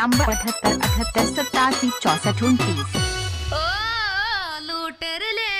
Number अठहत्तर अठहत्तर सतासी चौसठ उनतीस। लूटर लेगी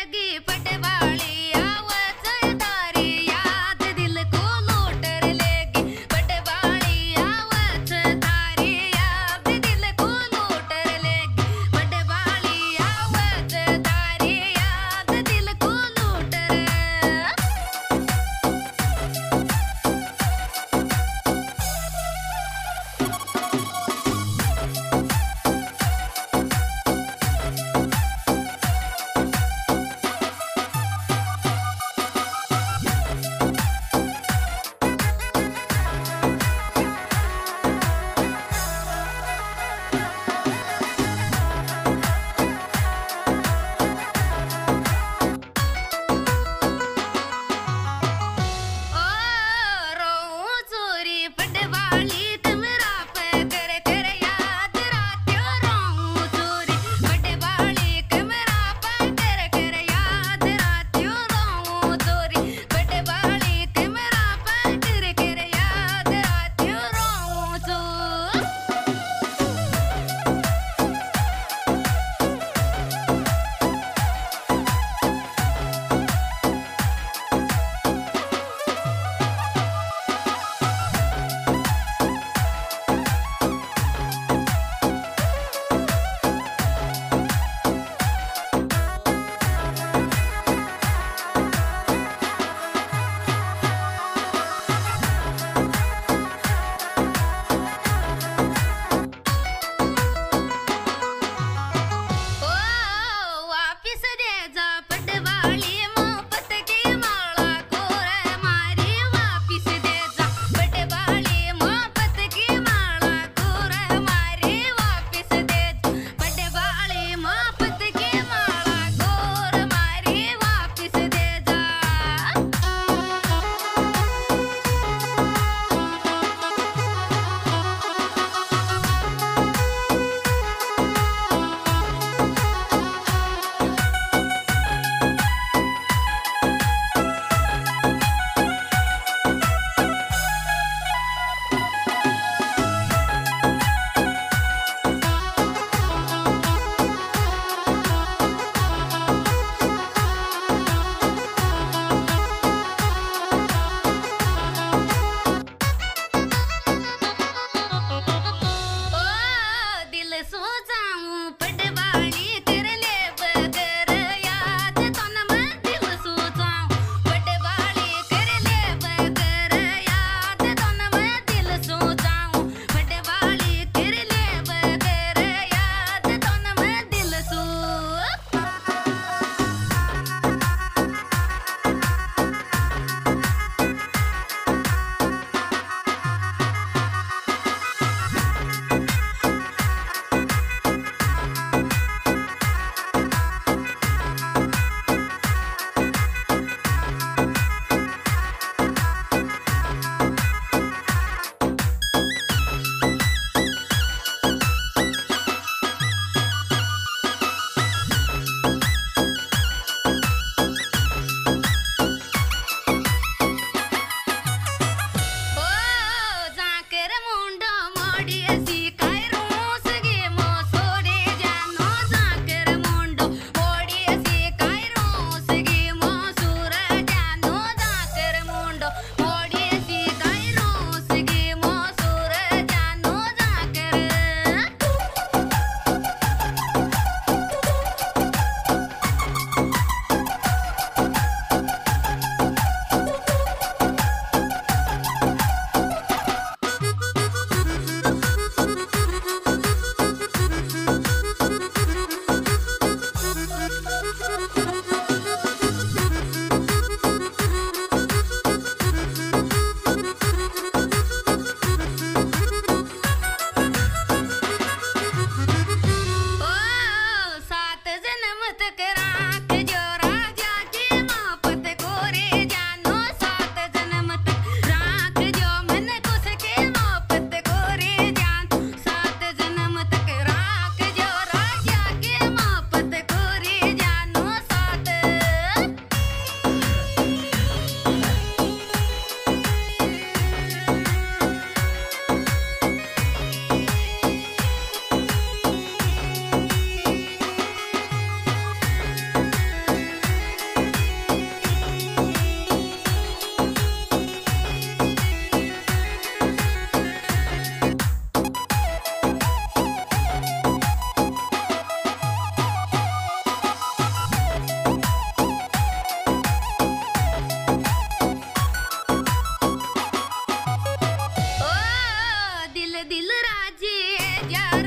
yeah.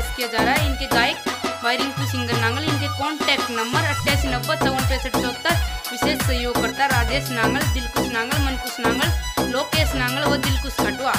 पेश किया जा रहा है। इनके गायक वायरिंग टू सिंगर नांगल, इनके कॉन्टैक्ट नंबर अट्ठासी नब्बे, चौवन, पैंसठ चौहत्तर विशेष सहयोगकर्ता राजेश नांगल, दिलकुश नांगल, मनकुश नांगल, लोकेश नांगल व दिलकुश खटवा